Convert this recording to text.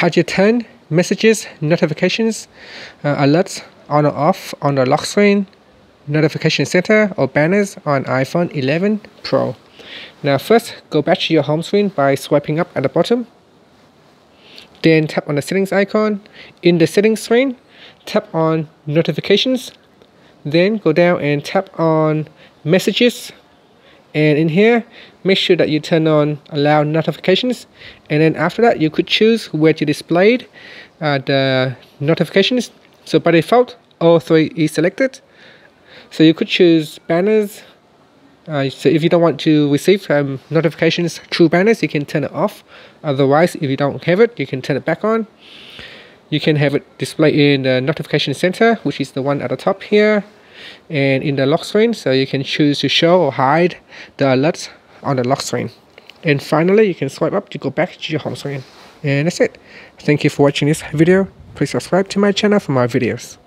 how to turn messages, notifications, uh, alerts on or off on the lock screen, notification center or banners on iPhone 11 Pro. Now first go back to your home screen by swiping up at the bottom. Then tap on the settings icon. In the settings screen, tap on notifications. Then go down and tap on messages. And in here, make sure that you turn on allow notifications. And then after that, you could choose where to display uh, the notifications. So by default, all three is selected. So you could choose banners, uh, so if you don't want to receive um, notifications through banners, you can turn it off. Otherwise, if you don't have it, you can turn it back on. You can have it display in the notification center, which is the one at the top here, and in the lock screen. So you can choose to show or hide the alerts on the lock screen. And finally, you can swipe up to go back to your home screen. And that's it. Thank you for watching this video. Please subscribe to my channel for more videos.